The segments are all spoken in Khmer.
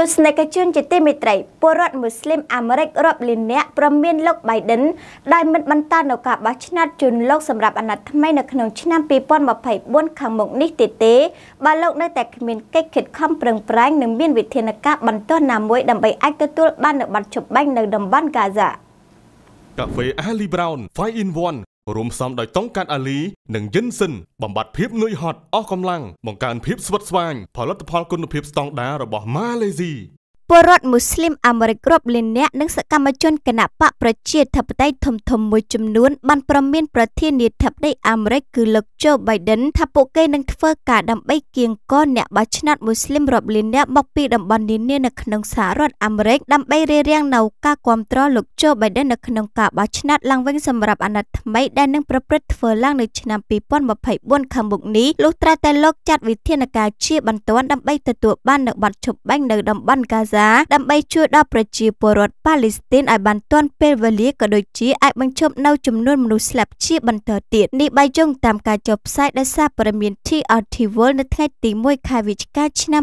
ទស្សនិកជនជាទីមេត្រីពលរដ្ឋមូស្លីមអាមេរិករាប់លាននាក់ប្រមានលោក Biden ដែលមិនបន្តនៅការបោះឆ្នោតជូនលោកសម្រាប់អាណត្តិថ្មីនៅក្នុងឆ្នាំ2024ខាងមុខនេះទេទេបើលោកនៅតែគ្មានកិច្ចខិតខំប្រឹងប្រែងនិងមានវិធានការបន្ទាន់ណាមួយដើម្បីអាចទទួលបាននូវប័ណ្ណជប់បាញ់នៅតំបន់ហ្គាហ្សាកាហ្វេ Ali Brown 5 in 1 រួមផ្សំដោយតុងកាត់អាលី និងយិនសិនបំបត្តិភាពនឿយហត់អស់កម្លាំងបង្កើនភាពស្វិតស្វាញផលិតផលគុណភាពស្តង់ដាររបស់ម៉ាឡេស៊ី ពលរដ្ឋមូស្លីមអាមេរិករាប់លាននាក់និងសកម្មជនគណបកប្រជាធិបតេយ្យធំធំមួយចំនួនបានប្រមានប្រធានាធិបតីអាមេរិកគឺលោក Joe Biden ថាពួកគេនឹងធ្វើការដើម្បីគៀងគរអ្នកបោះឆ្នោតមូស្លីមរាប់លាននាក់មកពីតំបន់នានានៅក្នុងសហរដ្ឋអាមេរិកដើម្បីរារាំងនៅការគ្រប់គ្រងលោក Joe Biden នៅក្នុងការបោះឆ្នោតឡើងវិញសម្រាប់អាណត្តិថ្មីដែលនឹងប្រព្រឹត្តធ្វើឡើងនៅឆ្នាំ2024ខាងមុខនេះលុះត្រាតែលោកចាត់វិធានការជាបន្ទាន់ដើម្បីទទួលបាននូវប័ណ្ណឈប់បាញ់នៅតំបន់ហ្គាហ្សាសាដើម្បីជួយដល់ប្រជាពលរដ្ឋប៉ាឡេស្ទីនឲ្យបានទាន់ពេលវេលាក៏ដូចជាអាចបញ្ឈប់នៅចំនួនមនុស្សស្លាប់ជាបន្តទៀតនេះបាយយងតាមការចុះផ្សាយដោយសារព័ត៌មាន TRT World នៅថ្ងៃទី1ខែវិច្ឆិកាឆ្នាំ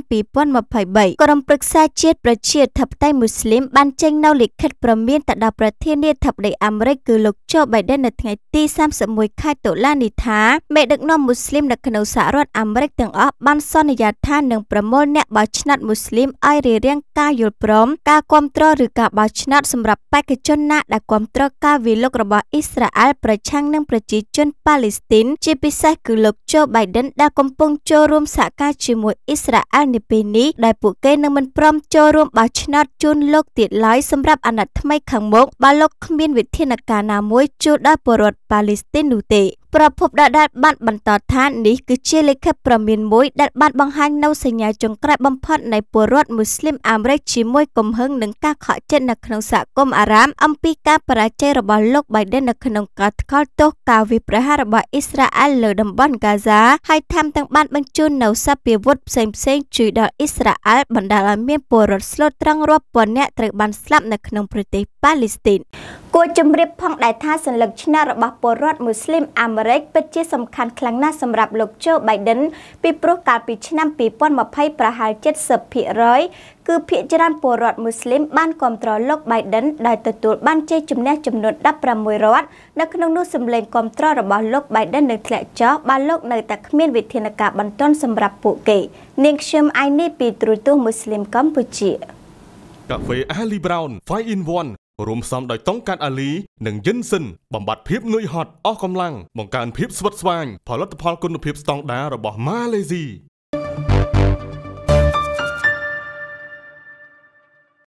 2023ក្រុមប្រឹក្សាជាតិប្រជាធិបតេយ្យមូស្លីមបានចេញនូវលិខិតព្រមានទៅដល់ប្រធានាធិបតីអាមេរិកគឺលោក Joe Biden នៅថ្ងៃទី31ខែតុលានេះថាមេដឹកនាំមូស្លីមនៅក្នុងសហរដ្ឋអាមេរិកទាំងអស់បានសន្យាថានឹងប្រមូលអ្នកបោះឆ្នោតមូស្លីមឲ្យរារាំងការយល់ព្រម ការគ្រប់គ្រងឬការបោះឆ្នោតសម្រាប់បេក្ខជនណាដែលគ្រប់គ្រងការវិលុករបស់អ៊ីស្រាអែលប្រឆាំងនឹងប្រជាជនប៉ាឡេស្ទីន ជាពិសេសគឺលោក Joe Biden ដែលកំពុងចូលរួមសហការជាមួយអ៊ីស្រាអែលនាពេលនេះដែលពួកគេនឹងមិនព្រមចូលរួមបោះឆ្នោតជូនលោកទៀតឡើយសម្រាប់អាណត្តិថ្មីខាងមុខបើលោកគ្មានវិធានការណាមួយជួយដល់ពលរដ្ឋប៉ាឡេស្ទីននោះទេ ប្រភពដដែលបានបន្តថានេះគឺជាលិខិតព្រមានមួយដែលបានបង្ហាញនូវសញ្ញាចុងក្រោយបំផុតនៃពលរដ្ឋមូស្លីមអាមេរិកជាមួយកំហឹងនិងការខកចិត្តនៅក្នុងសហគមន៍អារ៉ាមអំពីការបរាជ័យរបស់លោក Biden នៅក្នុងការថ្កោលទោសការវាយប្រហាររបស់អ៊ីស្រាអែលលើតំបន់ហ្គាហ្សាហើយថែមទាំងបានបញ្ជូននូវសព្វាវុធផ្សេងៗជួយដល់អ៊ីស្រាអែលបណ្ដាលឲ្យមានពលរដ្ឋស្លូតត្រង់រាប់ពាន់នាក់ត្រូវបានស្លាប់នៅក្នុងប្រទេសប៉ាឡេស្ទីន គួរជម្រាបផងដែរថាសัญลักษณ์ឆ្នោតរបស់ពលរដ្ឋមូស្លីមអាមេរិកពិតជាសំខាន់ខ្លាំងណាស់សម្រាប់លោក Joe Biden ពីព្រោះកាលពីឆ្នាំ2020ប្រហែល70%គឺភាគច្រើនពលរដ្ឋមូស្លីមបានគ្រប់គ្រងលោក Biden ដោយទទួលបានជ័យជំនះចំនួន16រដ្ឋនៅក្នុងនោះសម្លេងគ្រប់គ្រងរបស់លោក Biden នឹងធ្លាក់ចុះបើលោកនៅតែគ្មានវិធានការបន្ទាន់សម្រាប់ពួកគេនាងខ្ញុំអាយនេះពីទ្រូទស្សន៍មូស្លីមកម្ពុជាកាហ្វេ Ali Brown 5 in 1 រួមផ្សំដោយតុងកាត់អាលីនិងយិនសិនបំបត្តិភាពនឿយហត់អស់កម្លាំងបង្កើនភាពស្វិតស្វាញផលិតផលគុណភាពស្តង់ដាររបស់ម៉ាឡេស៊ី